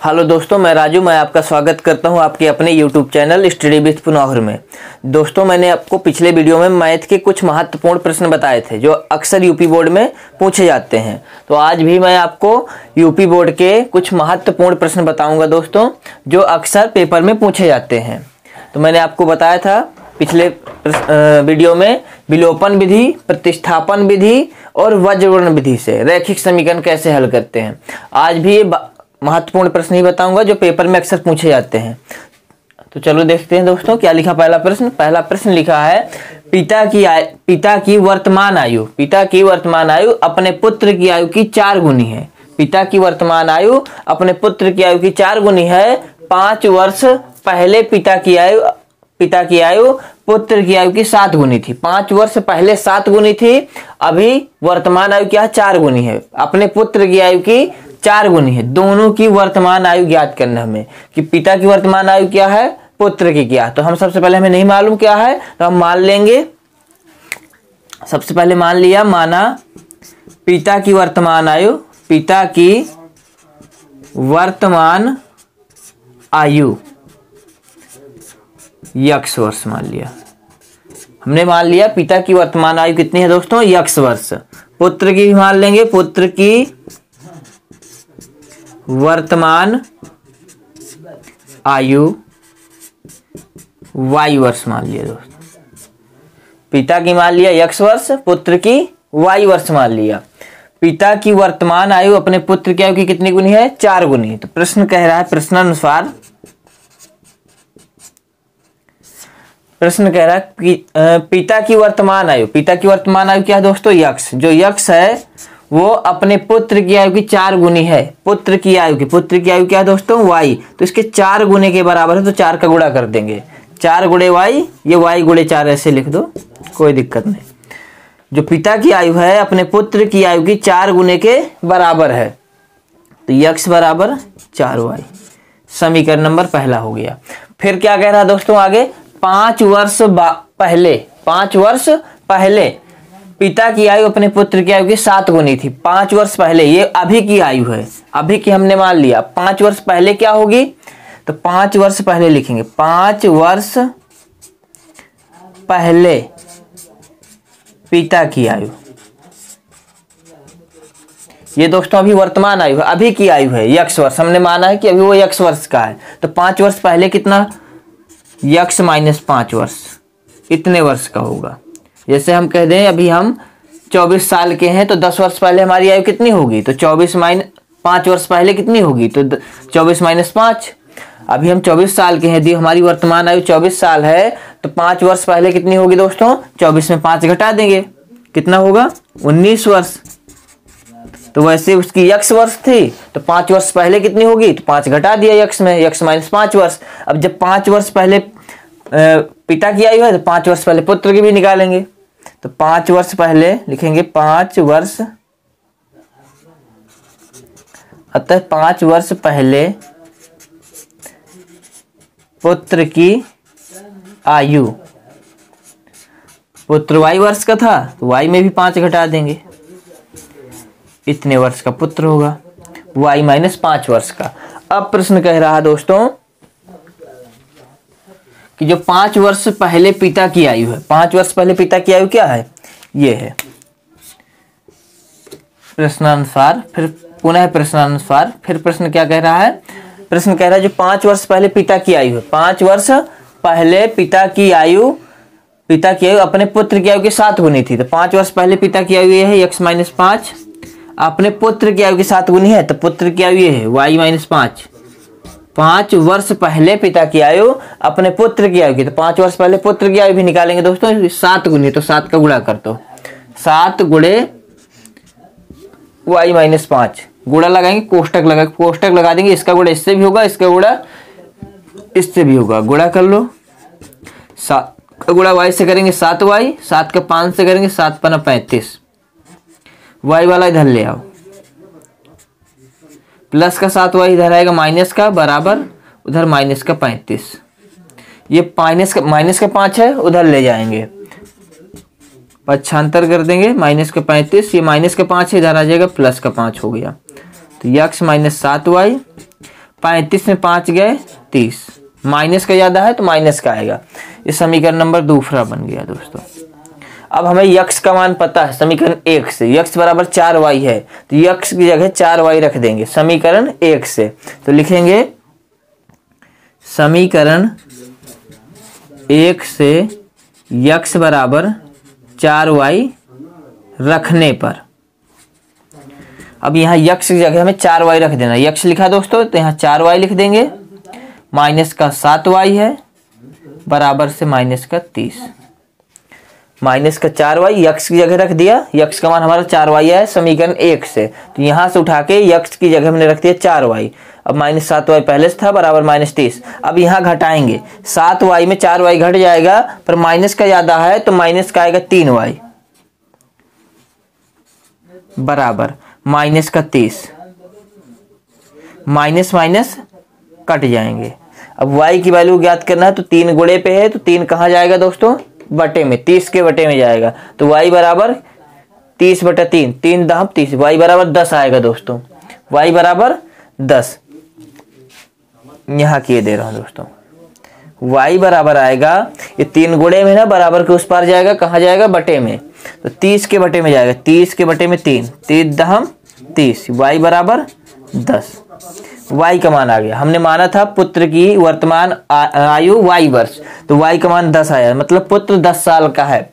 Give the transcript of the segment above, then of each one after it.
Hello दोस्तों, मैं राजू, मैं आपका स्वागत करता हूँ आपके अपने YouTube channel study with Punaur में। दोस्तों, मैंने आपको पिछले वीडियो में मैथ के कुछ महत्वपूर्ण प्रश्न बताए थे, जो अक्सर यूपी बोर्ड में पूछे जाते हैं। तो आज भी मैं आपको यूपी बोर्ड के कुछ महत्वपूर्ण प्रश्न बताऊँगा दोस्तों, जो अक्सर पेपर में पूछे जाते हैं। तो मैंने आपको बताया था, पिछले वीडियो में विलोपन विधि, प्रतिस्थापन विधि और वज्रवर्ण विधि से। रैखिक समीकरण कैसे हल करते हैं? आज भी ये महत्वपूर्ण प्रश्न ही बताऊँगा जो पेपर में अक्सर पूछे जाते हैं। तो चलो देखते हैं दोस्तों, क्या लिखा पहला प्रश्न? पहला प्रश्न लिखा है, पिता की आयु, पिता की वर्तमान आयु, पिता की वर्तमान आयु अपने पुत्र की आयु की चार गुनी है। पिता की वर्तमान आयु अपने पुत्र की आयु की चार गुनी है, पाँच वर्ष पहले पिता की आयु, पिता की आयु पुत्र की आयु की सात गुनी थी। पाँच वर्ष पहले सात गुनी थी, अभी वर्तमान आयु क्या चार गुनी है। अपने पुत्र की आयु की चार गुनी है। दोनों की वर्तमान आयु ज्ञात करना हमें कि पिता की वर्तमान आयु क्या है, पुत्र की क्या। तो हम सबसे पहले हमें नहीं मालूम क्या है तो हम मान लेंगे। सबसे पहले मान लिया, माना पिता की वर्तमान आयु, पिता की वर्तमान आयु। यक्ष वर्ष मान लिया। हमने मान लिया, पिता की वर्तमान आयु कितनी है दोस्तों? यक्ष वर्ष। पुत्र की भी मान लेंगे, पुत्र की वर्तमान आयु वाई वर्ष मान लिया दोस्तों। पिता की मान लिया यक्ष वर्ष, पुत्र की वाई वर्ष मान लिया। पिता की वर्तमान आयु अपने पुत्र की आयु की कितनी गुनी है? चार गुनी तो प्रश्न कह रहा है, प्रश्नानुसार। प्रश्न कह रहा है पिता की वर्तमान आयु। पिता की वर्तमान आयु क्या है दोस्तों? यक्ष। जो यक्ष है वो अपने पुत्र की आयु की चार गुनी है। पुत्र की आयु की, पुत्र की आयु क्या है दोस्तों? वाई तो इसके चार गुने के बराबर है तो चार का गुणा कर देंगे। चार गुड़े वाई ये वाई गुड़े चार ऐसे लिख दो, कोई दिक्कत नहीं। जो पिता की आयु है, अपने पुत्र की आयु की चार गुने के बराबर है। तो यक्ष बराबर चार वाई समीकरण नंबर पहला हो गया। फिर क्या कह रहा दोस्तों आगे? पाँच वर्ष पहले, पाँच वर्ष पहले। पिता की आयु अपने पुत्र की आयु की सात गुनी थी। पाँच वर्ष पहले ये अभी की आयु है। अभी की हमने मान लिया। पाँच वर्ष पहले क्या होगी? तो पाँच वर्ष पहले लिखेंगे। पाँच वर्ष पहले पिता की आयु। ये दोस्तों अभी वर्तमान आयु है। अभी की आयु है। यक्ष वर्ष। हमने माना है कि अभी वो यक्ष वर्ष का है। तो पाँच वर्ष पहले कितना? यक्ष माइनस पाँच वर्ष। इतने वर्ष का होगा। जैसे हम कह दें, अभी हम चौबीस साल के हैं तो दस वर्ष पहले हमारी आयु कितनी होगी? तो चौबीस माइन पाँच वर्ष पहले कितनी होगी? तो चौबीस माइनस पाँच। अभी हम चौबीस साल के हैं। यदि हमारी वर्तमान आयु चौबीस साल है तो पाँच वर्ष पहले कितनी होगी दोस्तों? चौबीस में पाँच घटा देंगे। कितना होगा? उन्नीस वर्ष। तो वैसे उसकी यक्स वर्ष थी तो पाँच वर्ष पहले कितनी होगी? तो पाँच घटा दिया यक्स में। यक्स माइनस पाँच वर्ष। अब जब पाँच वर्ष पहले पिता की आयु है तो पाँच वर्ष पहले पुत्र की भी निकालेंगे। तो पाँच वर्ष पहले लिखेंगे पाँच वर्ष। अतः पाँच वर्ष पहले पुत्र की आयु। पुत्र वाई वर्ष का था तो वाई में भी पाँच घटा देंगे। इतने वर्ष का पुत्र होगा, वाई माइनस पाँच वर्ष का। अब प्रश्न कह रहा है दोस्तों कि जो पाँच वर्ष पहले पिता की आयु है, पाँच वर्ष पहले पिता की आयु क्या है? ये है। प्रश्नानुसार, फिर पुनः प्रश्नानुसार, फिर प्रश्न क्या कह रहा है? प्रश्न कह रहा है जो पाँच वर्ष पहले पिता की आयु है, पाँच वर्ष पहले पिता की आयु, पिता की आयु, अपने पुत्र की आयु के साथ गुनी थी। तो पाँच वर्ष पहले पिता की आयु ये है एक्स माइनस पाँच, अपने पुत्र की आयु के साथ गुनी है तो पुत्र की आयु ये है वाई माइनस पाँच। पाँच वर्ष पहले पिता की आयु अपने पुत्र की आयु की तो पाँच वर्ष पहले पुत्र की आयु भी निकालेंगे दोस्तों, सात गुनी तो सात का गुणा कर दो। सात गुड़े वाई माइनस पाँच गुड़ा लगाएँगे, कोष्टक लगा कोष्टक लगा देंगे, इसका गुड़ा इससे भी होगा, इसका गुड़ा इससे भी होगा गुड़ा कर लो। सात गुड़ा वाई से करेंगे सात वाई, सात का पाँच से करेंगे सात पना पैंतीस। वाई वाला इधर ले आओ। प्लस का सात वाई इधर आएगा माइनस का बराबर, उधर माइनस का पैंतीस। ये माइनस का माइनस का पाँच है, उधर ले जाएँगे। पच्छांतर कर देंगे, माइनस का पैंतीस, ये माइनस का पाँच है, इधर आ जाएगा, प्लस का पाँच हो गया। तो यक्स माइनस सात वाई पैंतीस में पाँच गए, तीस। माइनस का ज़्यादा है तो माइनस का आएगा। ये समीकरण नंबर दूसरा बन गया, दोस्तों। अब हमें यक्स का मान पता है, समीकरण एक से। यक्स बराबर चार वाई है तो यक्स की जगह चार वाई रख देंगे, समीकरण एक से। तो लिखेंगे, समीकरण एक से यक्स बराबर चार वाई रखने पर। अब यहाँ यक्ष की जगह हमें चार वाई रख देना यक्ष लिखा दोस्तों तो यहाँ चार वाई लिख देंगे, माइनस का सात वाई है, बराबर से माइनस का तीस। माइनस का चार वाई यक्ष की जगह रख दिया। यक्स का मान हमारा चार वाई है, समीकरण एक से। तो यहाँ से उठा के यक्ष की जगह हमने रख दिया चार वाई। अब माइनस सात वाई पहले से था, बराबर माइनस तीस। अब यहाँ घटाएँगे। सात वाई में चार वाई घट जाएगा, पर माइनस का ज़्यादा है तो माइनस का आएगा तीन वाई। बराबर। माइनस का तीस। माइनस माइनस कट जाएँगे। अब वाई की वैल्यू ज्ञात करना है तो तीन गुड़े पे है तो तीन कहाँ जाएगा दोस्तों? बटे में, तीस के बटे में जाएगा। तो वाई बराबर तीस बटा तीन तीन दम तीस वाई बराबर दस आएगा दोस्तों वाई बराबर दस। यहाँ किए दे रहा हूँ दोस्तों। y बराबर आएगा, ये तीन गुड़े में ना बराबर के उस पार जाएगा, कहाँ जाएगा? बटे में। तो तीस के बटे में जाएगा, तीस के बटे में तीन तीन दहम तीस, y बराबर दस। Y का मान आ गया। हमने माना था पुत्र की वर्तमान आयु y वर्ष। तो y का मान दस आया। मतलब पुत्र दस साल का है।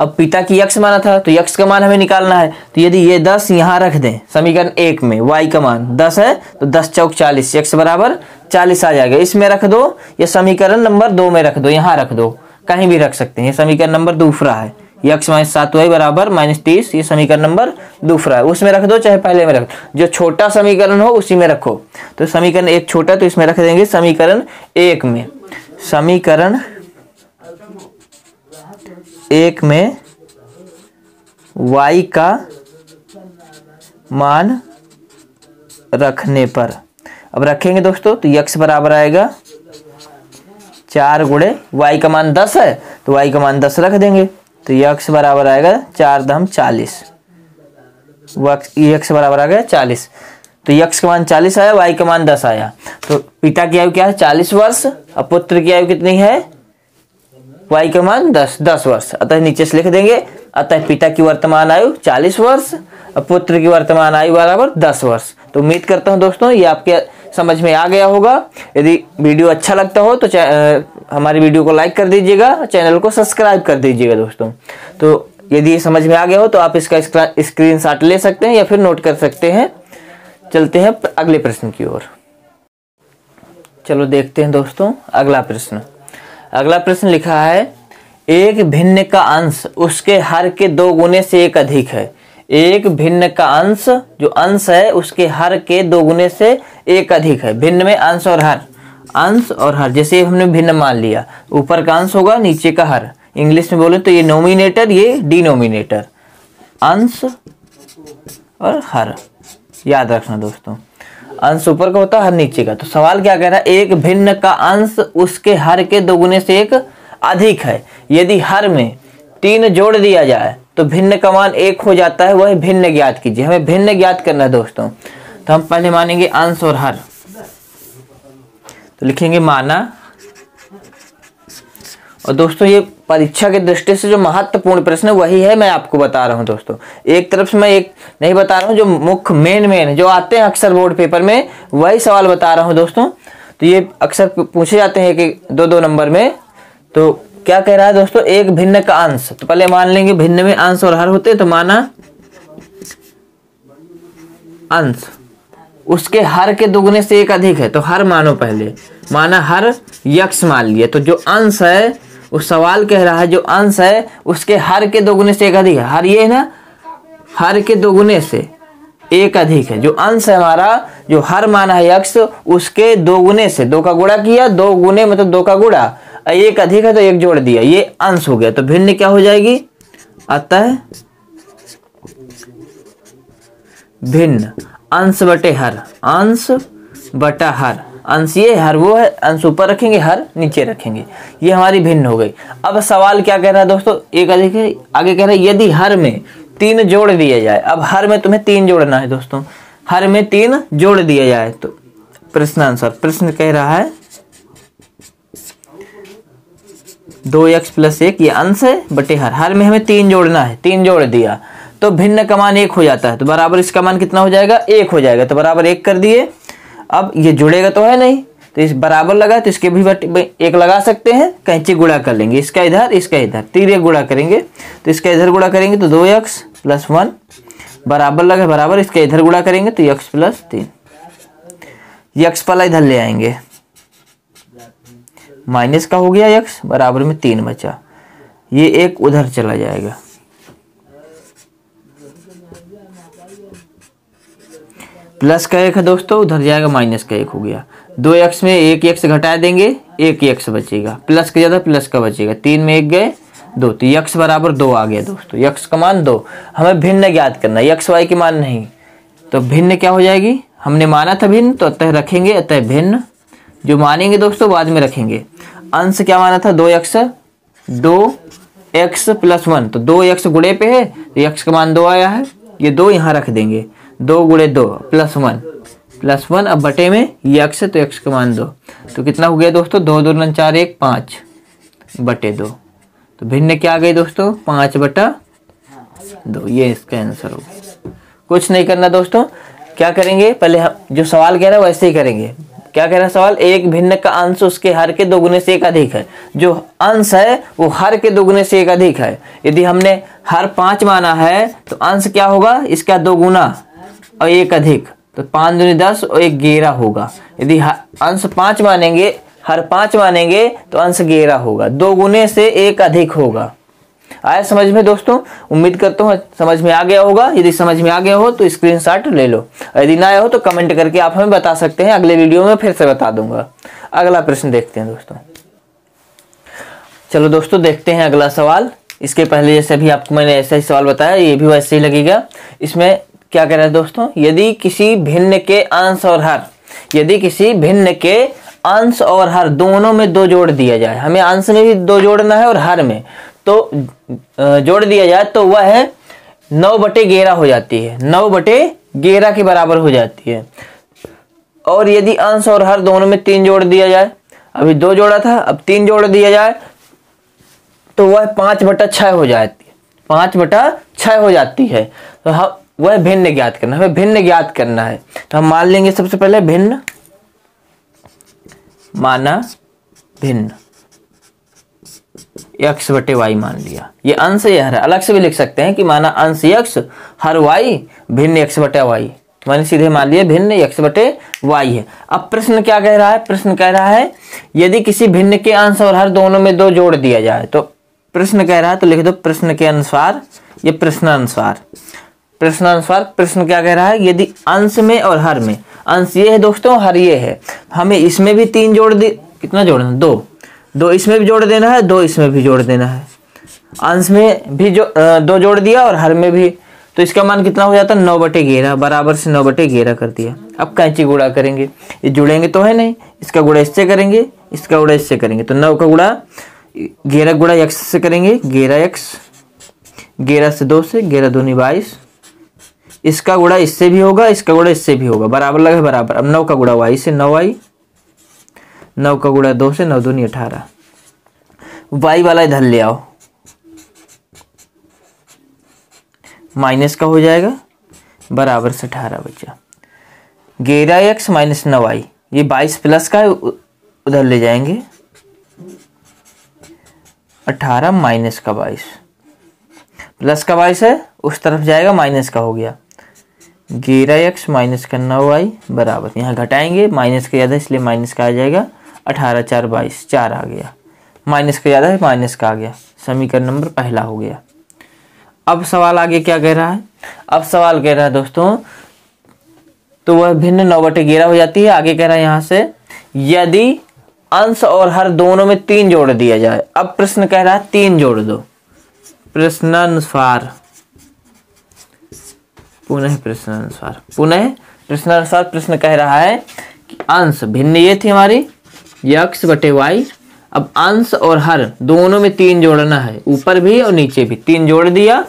अब पिता की यक्ष माना था तो यक्ष का मान हमें निकालना है। तो यदि ये दस यहाँ रख दें, समीकरण एक में y का मान दस है तो दस चौक चालीस, यक्ष बराबर चालीस आ जाएगा। इसमें रख दो, या समीकरण नंबर दो में रख दो, यहाँ रख दो। कहीं भी रख सकते हैं। समीकरण नंबर दूसरा है। यक्स माइनस सात वाई बराबर माइनस तीस, ये समीकरण नंबर दूसरा है उसमें रख दो, चाहे पहले में रख। जो छोटा समीकरण हो, उसी में रखो। तो समीकरण एक छोटा तो इसमें रख देंगे समीकरण एक में। समीकरण एक में y का मान रखने पर। अब रखेंगे दोस्तों तो यक्स बराबर आएगा चार गुड़े वाई का मान दस है तो y का मान दस रख देंगे। तो यक्स बराबर आएगा चार दम चालीस। यक्स बराबर आ गया चालीस। तो यक्स का मान चालीस आया, वाई का मान दस आया। तो पिता की आयु क्या है? चालीस वर्ष, और पुत्र की आयु कितनी है? वाई का मान दस दस वर्ष। अतः नीचे से लिख देंगे, अतः पिता की वर्तमान आयु चालीस वर्ष, और पुत्र की वर्तमान आयु बराबर दस वर्ष। तो उम्मीद करता हूँ दोस्तों, ये आपके समझ में आ गया होगा। यदि वीडियो अच्छा लगता हो तो हमारी वीडियो को लाइक कर दीजिएगा, चैनल को सब्सक्राइब कर दीजिएगा दोस्तों। तो यदि समझ में आ गया हो तो आप इसका स्क्रीन शॉट ले सकते हैं या फिर नोट कर सकते हैं। चलते हैं अगले प्रश्न की ओर। चलो देखते हैं दोस्तों, अगला प्रश्न। अगला प्रश्न लिखा है, एक भिन्न का अंश उसके हर के दो गुने से एक अधिक है। एक भिन्न का अंश, जो अंश है, उसके हर के दोगुने से एक अधिक है। भिन्न में अंश और हर। अंश और हर, जैसे हमने भिन्न मान लिया। ऊपर का अंश होगा, नीचे का हर। इंग्लिश में बोले तो ये नोमिनेटर ये डिनोमिनेटर अंश और हर। याद रखना दोस्तों। अंश ऊपर का होता है, हर नीचे का। तो सवाल क्या कह रहा है? एक भिन्न का अंश, उसके हर के दोगुने से एक अधिक है। यदि हर में तीन जोड़ दिया जाए तो भिन्न का मान एक हो जाता है, वही भिन्न ज्ञात कीजिए। हमें भिन्न ज्ञात करना है दोस्तों। तो हम पहले मानेंगे अंश और हर। तो लिखेंगे माना। और दोस्तों, ये परीक्षा के दृष्टि से जो महत्वपूर्ण प्रश्न है, वही है, मैं आपको बता रहा हूँ दोस्तों। एक तरफ़ से मैं एक नहीं बता रहा हूँ, जो मुख्य मेन मेन जो आते हैं अक्सर बोर्ड पेपर में, वही सवाल बता रहा हूँ दोस्तों। तो ये अक्सर पूछे जाते हैं कि दो दो नंबर में। तो क्या कह रहा है दोस्तों? एक भिन्न का अंश। तो पहले मान लेंगे, भिन्न में अंश और हर होते तो माना अंश। उसके हर के दुगने से एक अधिक है तो हर मानो पहले। माना हर यक्ष मान लिया तो जो अंश है उस सवाल कह रहा है, जो अंश है, उसके हर के दोगुने से एक अधिक है। हर ये है ना? हर के दोगुने से एक अधिक है। जो अंश है हमारा, जो हर माना है यक्ष, उसके दोगुने से। दो का गुड़ा किया, दो गुने मतलब दो का गुड़ा एक अधिक है तो एक जोड़ दिया, ये अंश हो गया तो भिन्न क्या हो जाएगी? अतः भिन्न, अंश बटे हर, अंश बटा हर, अंश ये हर वो है, अंश ऊपर रखेंगे, हर नीचे रखेंगे, ये हमारी भिन्न हो गई। अब सवाल क्या कह रहा है दोस्तों? एक अधिक है, आगे कह रहा है, यदि हर में तीन जोड़ दिया जाए, अब हर में तुम्हें तीन जोड़ना है दोस्तों, हर में तीन जोड़ दिया जाए तो प्रश्न आंसर, प्रश्न कह रहा है दो एक्स प्लस एक, ये अंश है, बटे हर। हर में हमें तीन जोड़ना है, तीन जोड़ दिया। तो भिन्न का मान एक हो जाता है तो बराबर इसका मान कितना हो जाएगा? एक हो जाएगा तो बराबर एक कर दिए। अब ये जुड़ेगा तो है नहीं तो इस बराबर लगा तो इसके भी बट एक लगा सकते हैं, कैंची गुड़ा कर लेंगे। इसका इधर इसका इधर तीर गुड़ा करेंगे। तो इसका इधर गुड़ा करेंगे तो दो एक्स प्लस वन बराबर लगा, बराबर, इसका इधर गुड़ा करेंगे तो एक्स प्लस तीन। यक्स वाला इधर ले आएँगे। माइनस का हो गया यक्स बराबर में तीन बचा। ये एक उधर चला जाएगा। प्लस का एक है दोस्तों, उधर जाएगा माइनस का एक हो गया। दो एक्स में एक एक्स घटा देंगे, एक एक्स बचेगा। प्लस का ज़्यादा, प्लस का बचेगा। तीन में एक गए, दो। तो यक्स बराबर दो आ गया दोस्तों। यक्स का मान दो। हमें भिन्न ज्ञात करना यक्स वाई की मान नहीं। तो भिन्न क्या हो जाएगी? हमने माना था भिन्न तो अतः रखेंगे अतः भिन्न। जो मानेंगे दोस्तों बाद में रखेंगे। अंश क्या माना था? दो एक्स दो एक्स प्लस वन तो दो एक्स गुड़े पे है तो एक्स का मान दो आया है, ये दो यहाँ रख देंगे। दो गुड़े दो प्लस वन प्लस वन अब बटे में ये एक्स है तो एक्स का मान दो। तो कितना हो गया दोस्तों? दो दो नन चार, एक, पाँच बटे दो। तो भिन्न क्या आ गई दोस्तों? पाँच बटा दो। ये इसका आंसर हो कुछ नहीं करना दोस्तों। क्या करेंगे? पहले हम जो सवाल कह रहे हैं, वैसे ही करेंगे। क्या कह रहा है सवाल? एक भिन्न का अंश उसके हर के दोगुने से एक अधिक है। जो अंश है, वो हर के दोगुने से एक अधिक है। यदि हमने हर पाँच माना है तो अंश क्या होगा? इसका दोगुना और एक अधिक। तो पाँच दूनी दस और एक गेरा होगा। यदि अंश पाँच मानेंगे, हर पाँच मानेंगे तो अंश गेरा होगा। दो गुने से एक अधिक होगा। आया समझ में दोस्तों? उम्मीद करता हूँ समझ में आ गया होगा। यदि समझ में आ गया हो तो स्क्रीनशॉट ले लो। यदि ना आया हो तो कमेंट करके आप हमें बता सकते हैं। अगले वीडियो में फिर से बता दूँगा। अगला प्रश्न देखते हैं दोस्तों। चलो दोस्तों, देखते हैं अगला सवाल। इसके पहले जैसे भी आपको मैंने ऐसा ही सवाल बताया, ये भी वैसे ही लगेगा। इसमें क्या कह रहा है दोस्तों? यदि किसी भिन्न के अंश और हर, यदि किसी भिन्न के अंश और हर दोनों में दो जोड़ दिया जाए, हमें अंश में भी दो जोड़ना है और हर में। तो जोड़ दिया जाए तो वह है नौ बटे ग्यारह हो जाती है। नौ बटे ग्यारह के बराबर हो जाती है। और यदि अंश और हर दोनों में तीन जोड़ दिया जाए, अभी दो जोड़ा था, अब तीन जोड़ दिया जाए तो वह पाँच बटा छह हो जाती है। पाँच बटा छह हो जाती है। तो हम, वह भिन्न ज्ञात करना हमें भिन्न ज्ञात करना है। तो हम मान लेंगे सबसे पहले भिन्न, माना भिन्न। यक्स बटे वाई मान लिया। ये अंश यह है। अलग से भी लिख सकते हैं कि माना अंश यक्स हर वाई भिन्न यक्स बटे वाई। मैंने सीधे मान लिया, भिन्न यक्स बटे वाई है। अब प्रश्न क्या कह रहा है? प्रश्न कह रहा है, यदि किसी भिन्न के अंश और हर दोनों में दो जोड़ दिया जाए तो प्रश्न कह रहा है तो लिख दो प्रश्न के अनुसार, ये प्रश्न अनुसार। प्रश्न अनुसार, प्रश्न क्या कह रहा है? यदि अंश में और हर में, अंश ये है दोस्तों, हर ये है। हमें इसमें भी तीन जोड़ दे, कितना जोड़ना दो। दो इसमें भी जोड़ देना है, दो इसमें भी जोड़ देना है। अंश में भी जो दो जोड़ दिया और हर में भी तो इसका मान कितना हो जाता है? नौ बटे ग्यारह, बराबर से नौ बटे ग्यारह कर दिया। अब कैंची गुड़ा करेंगे। ये जुड़ेंगे तो है नहीं, इसका गुड़ा इससे करेंगे, इसका गुड़ा इससे करेंगे। तो नौ का गुड़ा ग्यारह गुड़ा एक्स से करेंगे, ग्यारह एक्स ग्यारह से दो से ग्यारह दूनी बाईस। इसका गुड़ा इससे भी होगा, इसका गुड़ा इससे भी होगा, बराबर लगे बराबर। अब नौ का गुड़ा वाई से नौ आई। नौ का गुड़ा दो से नौ दूनी अठारह। वाई वाला इधर ले आओ। माइनस का हो जाएगा, बराबर से अठारह बचा। ग्यारह एक्स माइनस नौ आई ये बाईस प्लस का है उधर ले जाएँगे। अठारह माइनस का बाईस। प्लस का बाईस है, उस तरफ़ जाएगा, माइनस का हो गया। ग्यारह एक्स माइनस का नौ आई बराबर। यहाँ घटाएँगे, माइनस का ज़्यादा, इसलिए माइनस का आ जाएगा। अठारह, चार, बाईस, चार आ गया। माइनस का ज़्यादा है, माइनस का आ गया। समीकरण नंबर पहला हो गया। अब सवाल आगे क्या कह रहा है? अब सवाल कह रहा है दोस्तों तो वह भिन्न नौ बटे ग्यारह हो जाती है। आगे कह रहा है यहाँ से, यदि अंश और हर दोनों में तीन जोड़ दिया जाए, अब प्रश्न कह रहा है तीन जोड़ दो। प्रश्नानुसार। पुनः प्रश्नानुसार। पुनः प्रश्नानुसार प्रश्न कह रहा है कि अंश भिन्न ये थी हमारी यक्स बटे वाई। अब अंश और हर दोनों में तीन जोड़ना है। ऊपर भी और नीचे भी। तीन जोड़ दिया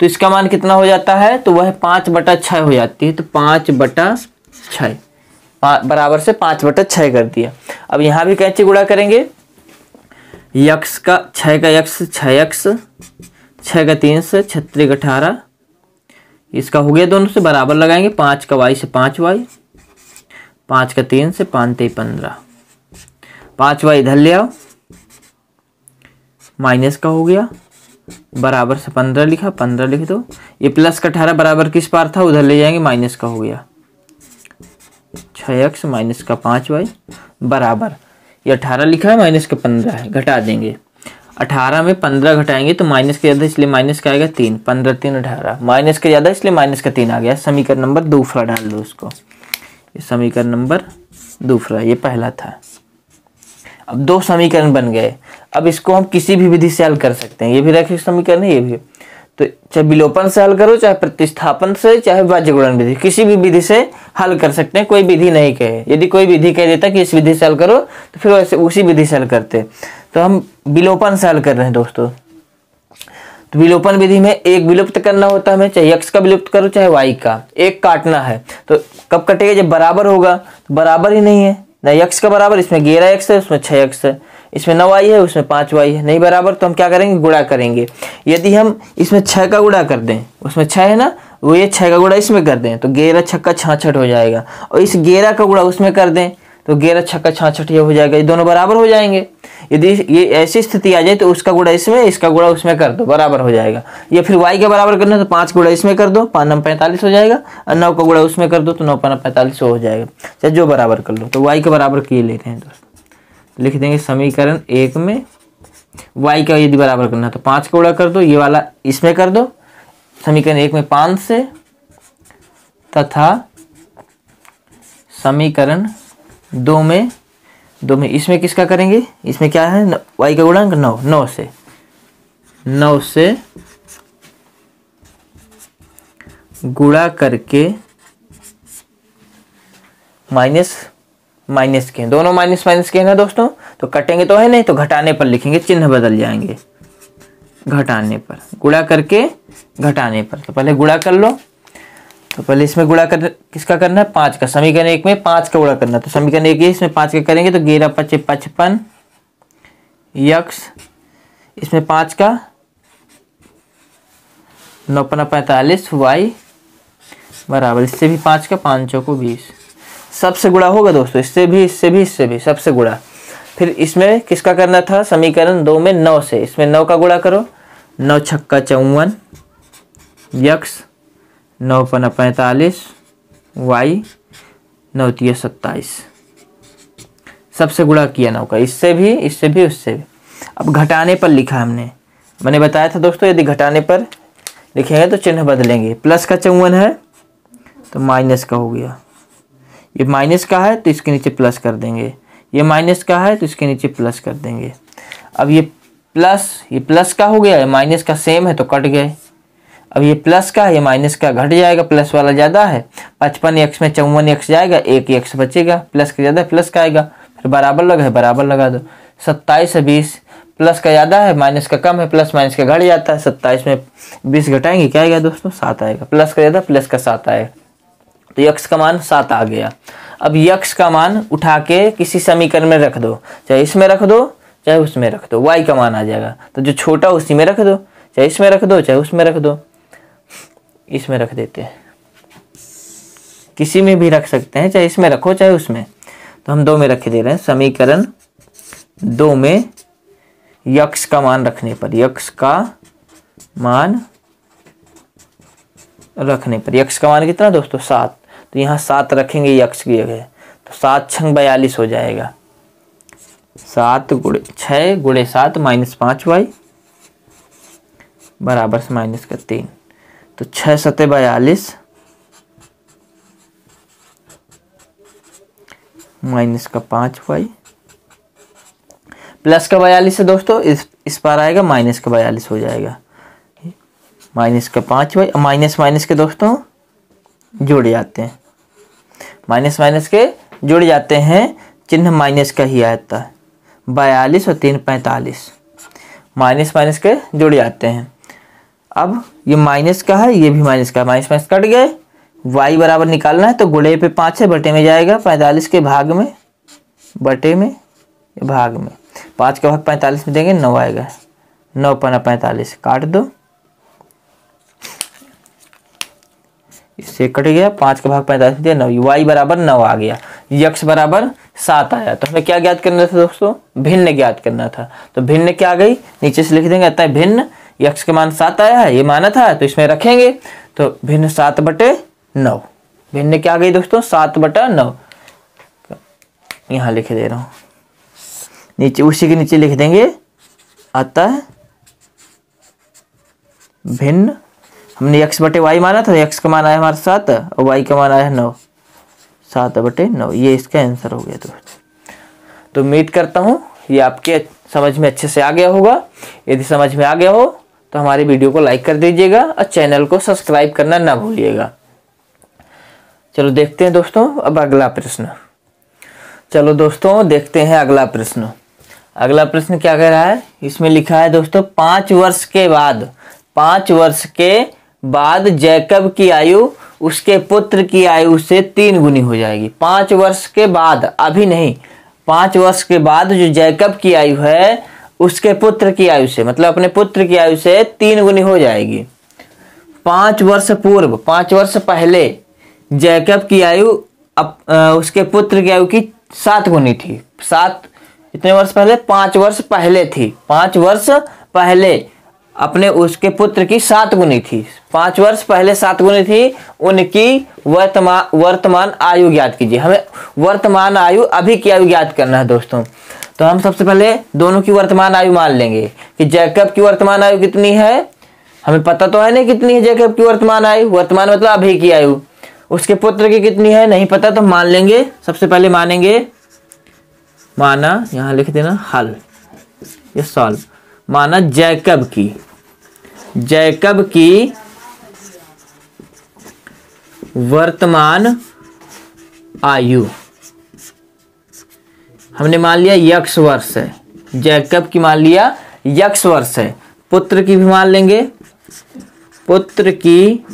तो इसका मान कितना हो जाता है? तो वह पाँच बटा छह हो जाती है। तो पाँच बटा छ। बराबर से पाँच बटा छः कर दिया। अब यहाँ भी कैसे गुणा करेंगे। यक्स का छः का यक्स छः यक्स छः का तीन से छत्तीस का अठारह। इसका हो गया दोनों से बराबर लगाएँगे। पाँच का वाई से पाँच वाई। पाँच का तीन से पाँच ते पंद्रह। पाँच वाई इधर ले आओ। माइनस का हो गया। बराबर से पंद्रह लिखा, पंद्रह लिख दो। ये प्लस का अठारह बराबर किस पार था? उधर ले जाएँगे, माइनस का हो गया। छः एक्स माइनस का पाँच वाई बराबर। ये अठारह लिखा है, माइनस का पंद्रह है, घटा देंगे। अठारह में पंद्रह घटाएँगे तो माइनस का ज़्यादा, इसलिए माइनस का आएगा तीन। पंद्रह, तीन, अठारह। माइनस का ज़्यादा, इसलिए माइनस का तीन आ गया। समीकरण नंबर दूसरा डाल दो उसको। ये समीकरण नंबर दूसरा ये पहला था। अब दो समीकरण बन गए। अब इसको हम किसी भी विधि से हल कर सकते हैं। ये भी रैखिक समीकरण है, ये भी। तो चाहे विलोपन से हल करो, चाहे प्रतिस्थापन से, चाहे वाज्यगुणन विधि, किसी भी विधि से हल कर सकते हैं, कोई विधि नहीं कहे। यदि कोई विधि कह देता कि इस विधि से हल करो तो फिर वैसे उसी विधि से हल करते तो हम विलोपन से हल कर रहे हैं, दोस्तों। तो विलोपन विधि में एक विलुप्त करना होता है हमें, चाहे यक्ष का विलुप्त करो, चाहे वाई का। एक काटना है। तो कब कटेगा? जब बराबर होगा तो बराबर ही नहीं है। ना यक्स का बराबर इसमें ग्यारह एक्स है, उसमें छः एक्स है। इसमें नौ वाई है, उसमें पाँच वाई है। नहीं बराबर तो हम क्या करेंगे? गुड़ा करेंगे। यदि हम इसमें छः का गुड़ा कर दें, उसमें छः है ना, वो ये छः का गुड़ा इसमें कर दें तो ग्यारह छक्का छाछठ हो जाएगा। और इस ग्यारह का गुड़ा उसमें कर दें तो ग्यारह छक्का छाछठ ये हो जाएगा, ये दोनों बराबर हो जाएँगे। यदि ये ऐसी स्थिति आ जाए तो उसका गुड़ा इसमें, इसका गुड़ा उसमें कर दो, बराबर हो जाएगा। या फिर वाई के बराबर करना तो पाँच गुड़ा इसमें कर दो, पाँच नम पैंतालीस हो जाएगा, और नौ का गुड़ा उसमें कर दो तो नौ पाना पैंतालीस हो जाएगा। चाहे जो बराबर कर लो तो वाई के बराबर किए लेते हैं दोस्तों। लिख देंगे समीकरण एक में वाई का यदि बराबर करना है तो पाँच का गुड़ा कर दो, ये वाला इसमें कर दो। समीकरण एक में पाँच से, तथा समीकरण दो में दो में, इसमें किसका करेंगे? इसमें क्या है? वाई का गुणांक नौ नौ से। नौ से गुणा करके माइनस माइनस के दोनों माइनस माइनस के ना दोस्तों? तो कटेंगे तो है नहीं तो घटाने पर लिखेंगे, चिन्ह बदल जाएँगे। घटाने पर, गुणा करके घटाने पर। तो पहले गुणा कर लो। तो पहले इसमें गुणा कर किसका करना है? पाँच का। समीकरण एक में पाँच का गुणा करना तो समीकरण एक ही इसमें पाँच का करेंगे तो ग्यारह पचे पचपन, यक्स, इसमें पाँच का, नौ पना पैंतालीस, वाई बराबर, इससे भी पाँच का, पाँच चौ को बीस। सबसे गुणा होगा दोस्तों, इससे भी इससे भी इससे भी, सबसे गुणा। फिर इसमें किसका करना था? समीकरण दो में नौ से। इसमें नौ का गुणा करो। नौ छक्का चौवन, यक्स नौ पना पैंतालीस वाई नौ सत्ताईस। सबसे गुणा किया नौ का, इससे भी इससे भी, उससे भी। अब घटाने पर लिखा हमने, मैंने बताया था दोस्तों, यदि घटाने पर लिखेंगे तो चिन्ह बदलेंगे। प्लस का चौवन है तो माइनस का हो गया। ये माइनस का है तो इसके नीचे प्लस कर देंगे। ये माइनस का है तो इसके नीचे प्लस कर देंगे। अब ये प्लस ये प्लस का हो गया माइनस का सेम है तो कट गए। अब ये प्लस का, ये माइनस का घट जाएगा, प्लस वाला ज़्यादा है, पचपन एक्स में चौवन एक्स जाएगा, एक एक्स बचेगा, प्लस का ज़्यादा, प्लस का आएगा, फिर बराबर लगा है, बराबर लगा दो, सत्ताईस बीस, प्लस का ज़्यादा है, माइनस का कम है, प्लस माइनस का घट जाता है, सत्ताईस में बीस घटाएँगे, क्या आएगा दोस्तों, सात आएगा, प्लस का ज़्यादा, प्लस का सात आएगा तो यक्स का मान सात आ गया, अब यक्स का मान उठा के किसी समीकरण में रख दो, चाहे इसमें रख दो, चाहे उसमें रख दो, वाई का मान आ जाएगा तो जो छोटा उसी में रख दो, चाहे इसमें रख दो, चाहे उसमें रख दो इसमें रख देते हैं। किसी में भी रख सकते हैं, चाहे इसमें रखो, चाहे उसमें। तो हम दो में रख दे रहे हैं। समीकरण दो में यक्ष का मान रखने पर यक्ष का मान रखने पर। यक्ष का मान कितना दोस्तों? सात। तो यहाँ सात रखेंगे यक्ष की जगह। तो सात छंग बयालीस हो जाएगा। सात गुड़े छ गुड़े सात माइनस पाँच वाई बराबर से माइनस का तीन। तो छः सतह बयालीस। माइनस का पाँच वाई। प्लस का बयालीस है दोस्तों, इस इस पार आएगा, माइनस का बयालीस हो जाएगा। माइनस का पाँच वाई, माइनस माइनस के दोस्तों, जुड़ जाते हैं। माइनस माइनस के जुड़ जाते हैं, चिन्ह माइनस का ही आता है। बयालीस और तीन पैंतालीस। माइनस माइनस के जुड़ जाते हैं। अब ये माइनस का है, ये भी माइनस का माइनस माइनस कट गए। वाई बराबर निकालना है तो गुड़े पे पाँच है बटे में जाएगा, पैंतालीस के भाग में, बटे में, भाग में। पाँच का भाग पैंतालीस में देंगे, नौ आएगा। नौ पना पैंतालीस, काट दो। इससे कट गया, पाँच का भाग पैंतालीस दिया, नौ। वाई बराबर नौ आ गया। यक्स बराबर सात आया। तो हमें क्या ज्ञात करना था दोस्तों? भिन्न ज्ञात करना था। तो भिन्न क्या आ गई? नीचे से लिख देंगे, अतः भिन्न यक्स के मान सात आया है, ये माना था तो इसमें रखेंगे। तो भिन्न सात बटे नौ। भिन्न क्या गई दोस्तों? सात बटा नौ। यहाँ लिख दे रहा हूँ। नीचे, उसी के नीचे लिख देंगे। अतः भिन्न। हमने x बटे वाई माना था x का मान आया हमारा सात, और वाई का मान आया है नौ। सात बटे नौ। ये इसका आंसर हो गया दोस्तों। तो उम्मीद करता हूँ, ये आपके समझ में अच्छे से आ गया होगा। यदि समझ में आ गया हो तो हमारी वीडियो को लाइक कर दीजिएगा और चैनल को सब्सक्राइब करना ना भूलिएगा। चलो देखते हैं दोस्तों, अब अगला प्रश्न। चलो दोस्तों, देखते हैं अगला प्रश्न। अगला प्रश्न क्या कह रहा है? इसमें लिखा है दोस्तों, पाँच वर्ष के बाद, पाँच वर्ष के बाद जैकब की आयु, उसके पुत्र की आयु से तीन गुनी हो जाएगी। पाँच वर्ष के बाद, अभी नहीं, पाँच वर्ष के बाद जो जैकब की आयु है उसके पुत्र की आयु से मतलब अपने पुत्र की आयु से तीन गुनी हो जाएगी। पाँच वर्ष पूर्व पाँच वर्ष पहले जैकब की आयु अप, आ, उसके पुत्र की आयु की सात गुनी थी। सात इतने वर्ष पहले? पाँच वर्ष पहले थी। पाँच वर्ष पहले अपने उसके पुत्र की सात गुनी थी। पाँच वर्ष पहले सात गुनी थी उनकी वर्तमान वर्तमान आयु ज्ञात कीजिए। हमें वर्तमान आयु अभी की आयु ज्ञात करना है दोस्तों। तो हम सबसे पहले दोनों की वर्तमान आयु मान लेंगे कि जैकब की वर्तमान आयु कितनी है? हमें पता तो है नहीं कितनी है जैकब की वर्तमान आयु। वर्तमान मतलब अभी की आयु। उसके पुत्र की कितनी है नहीं पता तो मान लेंगे। सबसे पहले मानेंगे। माना, यहाँ लिख देना, हल। ये सॉल्व माना जैकब की। जैकब की वर्तमान आयु। हमने मान लिया यक्ष वर्ष है। जैकब की मान लिया यक्ष वर्ष है। पुत्र की भी मान लेंगे। पुत्र की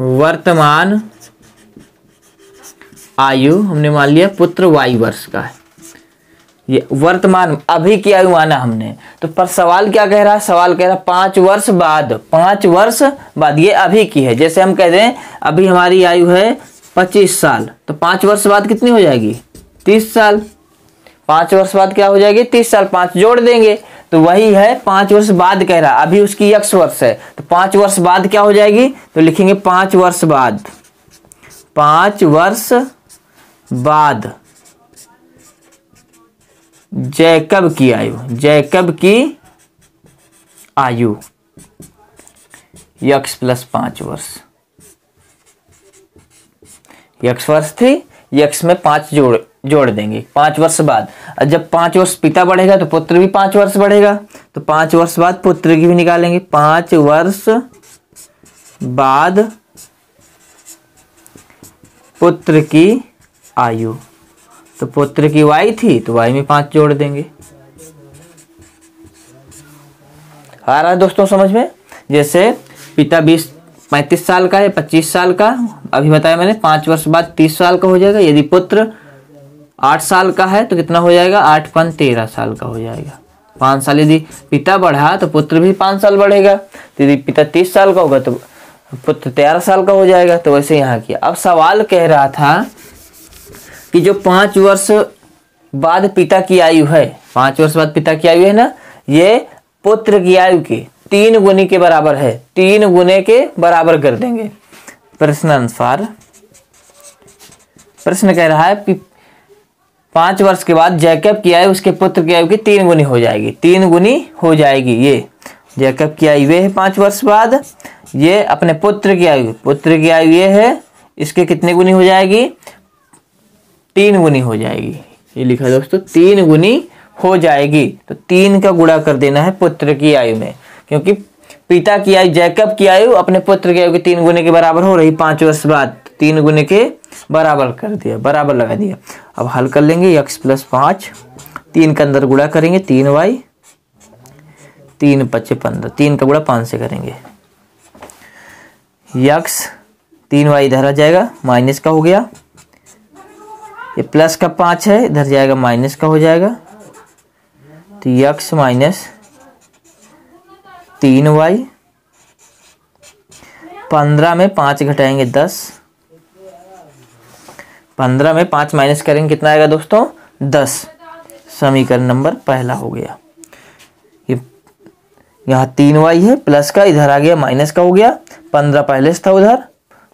वर्तमान आयु, हमने मान लिया पुत्र वायु वर्ष का है। ये वर्तमान, अभी की आयु माना हमने। तो पर सवाल क्या कह रहा? है सवाल कह रहा है पाँच वर्ष बाद, पाँच वर्ष बाद, ये अभी की है। जैसे हम कह हैं, अभी हमारी आयु है पच्चीस साल। तो पाँच वर्ष बाद कितनी हो जाएगी? तीस साल। पाँच वर्ष बाद क्या हो जाएगी? तीस साल पाँच जोड़ देंगे। तो वही है, पाँच वर्ष बाद कह रहा, अभी उसकी यक्ष वर्ष है। तो पाँच वर्ष बाद क्या हो जाएगी? तो लिखेंगे पाँच वर्ष बाद। पाँच वर्ष बाद। जैकब की आयु? जैकब की आयु? यक्ष प्लस पाँच वर्ष। यक्ष वर्ष थी, यक्ष में पाँच जोड़ जोड़ देंगे, पाँच वर्ष बाद। जब पाँच वर्ष पिता बढ़ेगा तो पुत्र भी पाँच वर्ष बढ़ेगा। तो पाँच वर्ष बाद पुत्र की भी निकालेंगे। पाँच वर्ष बाद पुत्र की आयु। तो पुत्र की वाई थी तो वाई में पाँच जोड़ देंगे। आ रहा है दोस्तों, समझ में? जैसे पिता बीस, पैंतीस साल का है, पच्चीस साल का। अभी बताया मैंने, पाँच वर्ष बाद तीस साल का हो जाएगा। यदि पुत्र आठ साल का है तो कितना हो जाएगा? आठ पन तेरह साल का हो जाएगा। पाँच साल यदि पिता बढ़ा तो पुत्र भी पाँच साल बढ़ेगा। तो यदि पिता तीस साल का होगा तो पुत्र तेरह साल का हो जाएगा। तो वैसे यहाँ किया। अब सवाल कह रहा था कि जो पाँच वर्ष बाद पिता की आयु है, पाँच वर्ष बाद पिता की आयु है ना, ये पुत्र की आयु के तीन गुने के बराबर है। तीन गुने के बराबर कर देंगे। प्रश्न अनुसार प्रश्न कह रहा है पाँच वर्ष के बाद जैकब की आयु, उसके पुत्र की आयु की तीन गुनी हो जाएगी। तीन गुनी हो जाएगी ये। जैकब की आयु ये है पाँच वर्ष बाद। ये अपने पुत्र की आयु, पुत्र की आयु ये है, इसके कितने गुनी हो जाएगी? तीन गुनी हो जाएगी। ये लिखा दोस्तों, तीन गुनी हो जाएगी। तो तीन का गुणा कर देना है पुत्र की आयु में, क्योंकि पिता की आयु, जैकब की आयु अपने पुत्र की आयु के तीन गुने के बराबर हो रही पाँच वर्ष बाद। तीन गुने के बराबर कर दिया, बराबर लगा दिया। अब हल कर लेंगे यक्स प्लस पाँच, तीन के अंदर गुड़ा करेंगे, तीन वाई तीन पच्चे पंद्रह, तीन का गुड़ा पाँच से करेंगे। यक्स तीन वाई इधर आ जाएगा माइनस का हो गया। ये प्लस का पाँच है, इधर जाएगा माइनस का हो जाएगा। तो यक्स माइनस तीन वाई पंद्रह में पाँच घटाएँगे दस पंद्रह में पाँच माइनस करेंगे, कितना आएगा दोस्तों? दस। समीकरण नंबर पहला हो गया। ये यहाँ तीन वाई है, प्लस का इधर आ गया, माइनस का हो गया। पंद्रह पहले से था उधर,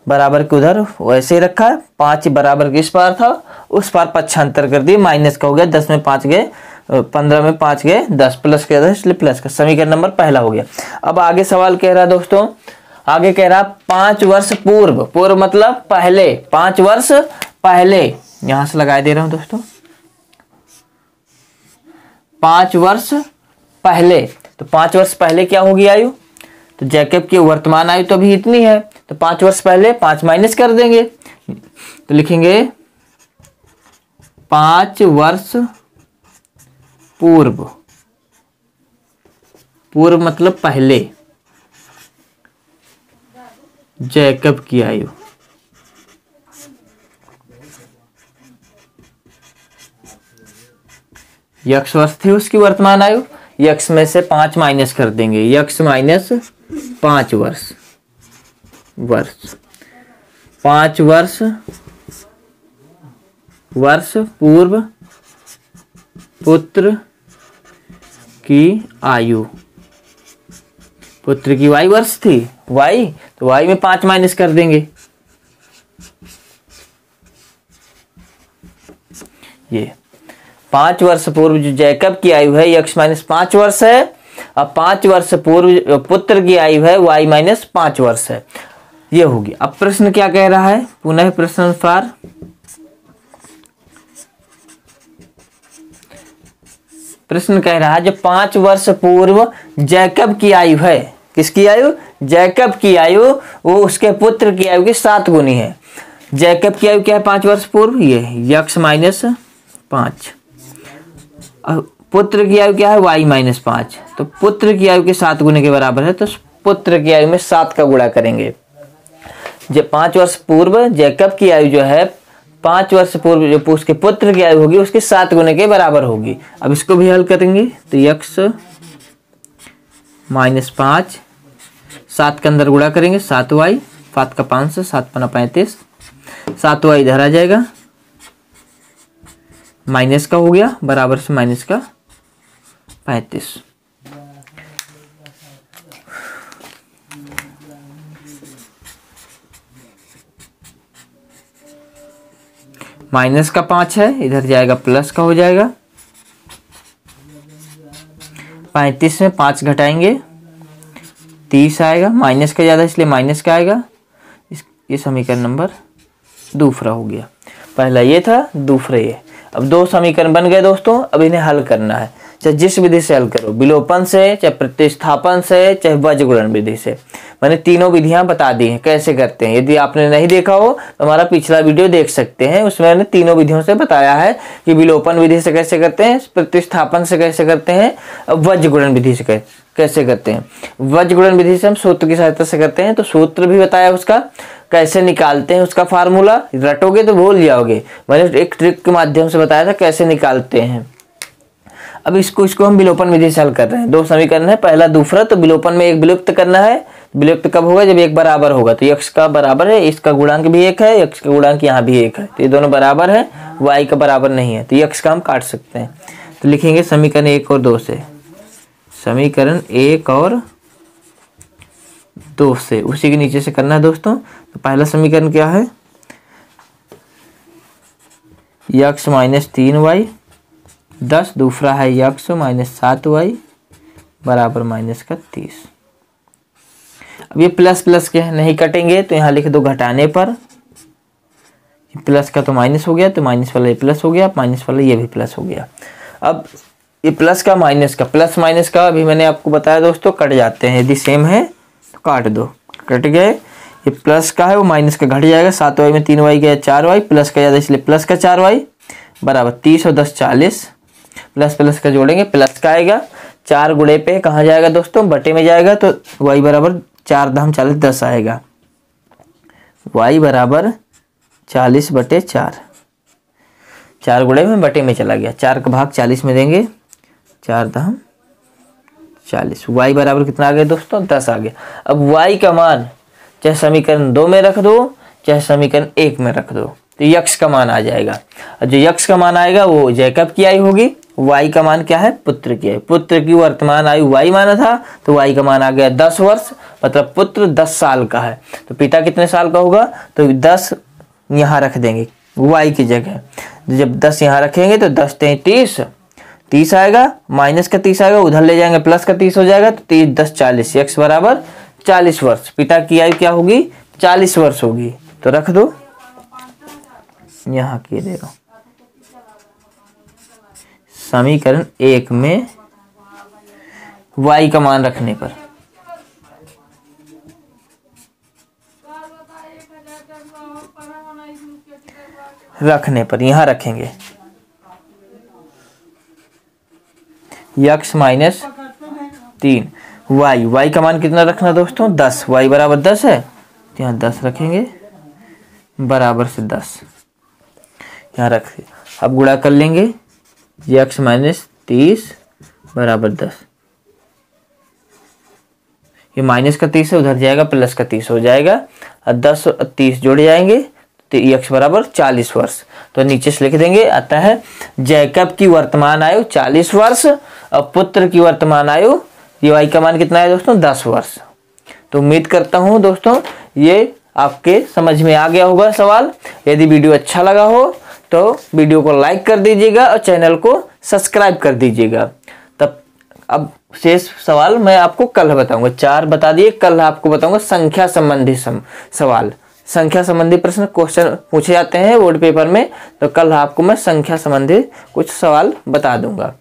बराबर के उधर, वैसे ही रखा है। पाँच बराबर के इस पार था? उस पार पच्छांतर कर दिए, माइनस का हो गया, दस में पाँच गए, पंद्रह में पाँच गए, दस प्लस के इसलिए प्लस का। समीकरण नंबर पहला हो गया। अब आगे सवाल कह रहा है दोस्तों, आगे कह रहा पाँच वर्ष पूर्व पूर्व मतलब पहले, पाँच वर्ष पहले, यहाँ से लगा दे रहा हूँ दोस्तों। पाँच वर्ष पहले तो पाँच वर्ष पहले क्या होगी आयु? तो जैकब की वर्तमान आयु तो अभी इतनी है तो पाँच वर्ष पहले पाँच माइनस कर देंगे। तो लिखेंगे, पाँच वर्ष पूर्व। पूर्व मतलब पहले। जैकब की आयु। यक्स वर्ष थी उसकी वर्तमान आयु? यक्ष में से पाँच माइनस कर देंगे। यक्ष माइनस पाँच वर्ष। वर्ष। पाँच वर्ष। वर्ष पूर्व पुत्र की आयु। पुत्र की वाई वर्ष थी? वाई? तो वाई में पाँच माइनस कर देंगे। ये। पाँच वर्ष पूर्व जो जैकब की आयु है? यक्ष माइनस पाँच वर्ष है। अब पाँच वर्ष पूर्व पुत्र की आयु है वाई माइनस पाँच वर्ष है। ये होगी अब प्रश्न क्या कह रहा है? पुनः प्रश्न अनुसार। प्रश्न कह रहा है, जो पाँच वर्ष पूर्व जैकब की आयु है? किसकी आयु? जैकब की आयु? वो उसके पुत्र की आयु की सात गुनी है। जैकब की आयु क्या है पाँच वर्ष पूर्व? ये यक्ष माइनस पाँच। पुत्र की आयु क्या है? वाई माइनस पाँच। तो पुत्र की आयु के सात गुने के बराबर है तो पुत्र की आयु में सात का गुणा करेंगे। जब पाँच वर्ष पूर्व जैकब की आयु जो है, पाँच वर्ष पूर्व जो उसके पुत्र की आयु होगी, उसके सात गुने के बराबर होगी। अब इसको भी हल करेंगे तो यक्स माइनस पाँच, सात के अंदर गुड़ा करेंगे, सात वाई सात का पाँच सौ सात पना पैंतीस, सात वाई इधर आ जाएगा माइनस का हो गया, बराबर से माइनस का पैंतीस। माइनस का पाँच है, इधर जाएगा प्लस का हो जाएगा। पैंतीस में पाँच घटाएँगे, तीस आएगा, माइनस का ज़्यादा इसलिए माइनस का आएगा। इस, ये समीकरण नंबर दूसरा हो गया। पहला ये था, दूसरा ये। अब दो समीकरण बन गए दोस्तों, अब इन्हें हल करना है। चाहे जिस विधि से हल करो, विलोपन से, चाहे प्रतिस्थापन से, चाहे वज्रगुणन विधि से। मैंने तीनों विधियाँ बता दी हैं, कैसे करते हैं? यदि आपने नहीं देखा हो तो हमारा पिछला वीडियो देख सकते हैं। उसमें मैंने तीनों विधियों से बताया है कि विलोपन विधि से कैसे करते हैं, प्रतिस्थापन से कैसे करते हैं वज्रगुणन विधि से कैसे करते हैं। वज्रगुणन विधि से हम सूत्र की सहायता से करते हैं तो सूत्र भी बताया उसका। कैसे निकालते हैं उसका फार्मूला? रटोगे तो भूल जाओगे। मैंने एक ट्रिक के माध्यम से बताया था कैसे निकालते हैं। अब इसको इसको हम विलोपन विधि से हल कर रहे हैं। दो समीकरण है। पहला दूसरा तो विलोपन में एक विलुप्त करना है। विलुप्त कब होगा? जब एक बराबर होगा। तो यक्ष का बराबर है, इसका गुणांक भी एक है यक्ष का गुणांक यहाँ भी एक है। तो ये दोनों बराबर है वाई का बराबर नहीं है। तो यक्ष का हम काट सकते हैं। तो लिखेंगे समीकरण एक और दो से। समीकरण एक और दो से। उसी के नीचे से करना है दोस्तों। तो पहला समीकरण क्या है? यक्स माइनस तीन वाई, दस दूसरा है यक्स माइनस सात वाई, बराबर माइनस का तीस। अब ये प्लस प्लस के नहीं कटेंगे तो यहाँ लिख दो घटाने पर। प्लस का तो माइनस हो गया तो माइनस वाला ये प्लस हो गया, माइनस वाला ये भी प्लस हो गया। अब ये प्लस का, माइनस का, प्लस माइनस का, अभी मैंने आपको बताया दोस्तों, कट जाते हैं, यदि सेम है तो काट दो। कट गए ये प्लस का है, वो माइनस का घट जाएगा, सात वाई में तीन वाई गया, चार वाई, प्लस का ज़्यादा, इसलिए प्लस का चार वाई, बराबर तीस और दस चालीस। प्लस प्लस का जोड़ेंगे, प्लस का आएगा, चार गुड़े पे कहाँ जाएगा दोस्तों? बटे में जाएगा तो वाई बराबर चार दाम चालीस दस आएगा। वाई बराबर चालीस बटे चार। चार गुड़े में बटे में चला गया, चार का भाग चालीस में देंगे, चार दाम चालीस। वाई बराबर कितना आ गया दोस्तों? दस आ गया। अब वाई का मान चाहे समीकरण दो में रख दो, चाहे समीकरण एक में रख दो। तो यक्ष का मान आ जाएगा। और जो यक्ष का मान आएगा, वो जैकब की आई होगी? वाई का मान क्या है? पुत्र की आई। पुत्र की वर्तमान आयु वाई माना था तो वाई का मान आ गया दस वर्ष मतलब पुत्र दस साल का है। तो पिता कितने साल का होगा? तो दस यहाँ रख देंगे, वाई की जगह। जब दस यहाँ रखेंगे तो दस तैतीस तीस। आएगा, माइनस का तीस आएगा, उधर ले जाएँगे, प्लस का तीस हो जाएगा तो तीस, दस, चालीस। एक्स बराबर चालीस वर्ष। पिता की आयु क्या होगी? चालीस वर्ष होगी। तो रख दो। यहाँ किए देगा समीकरण एक में y का मान रखने पर। रखने पर, यहाँ रखेंगे। यक्स माइनस तीन। वाई वाई का मान कितना रखना दोस्तों? दस। वाई बराबर दस है? तो यहाँ दस रखेंगे। बराबर से दस। यहाँ रख अब गुणा कर लेंगे। यक्स माइनस तीस बराबर दस। ये माइनस का तीस है, उधर जाएगा प्लस का तीस हो जाएगा। और दस और तीस जुड़ जाएँगे तो यक्स बराबर चालीस वर्ष। तो नीचे से लिख देंगे, आता है, जैकब की वर्तमान आयु चालीस वर्ष, और पुत्र की वर्तमान आयु ये वाई का मान कितना है दोस्तों? दस वर्ष। तो उम्मीद करता हूँ दोस्तों ये आपके समझ में आ गया होगा सवाल। यदि वीडियो अच्छा लगा हो तो वीडियो को लाइक कर दीजिएगा और चैनल को सब्सक्राइब कर दीजिएगा। तब अब शेष सवाल मैं आपको कल बताऊँगा। चार बता दिए कल आपको बताऊँगा संख्या संबंधी सम, सवाल। संख्या संबंधी प्रश्न क्वेश्चन पूछे जाते हैं बोर्ड पेपर में तो कल आपको मैं संख्या संबंधी कुछ सवाल बता दूँगा।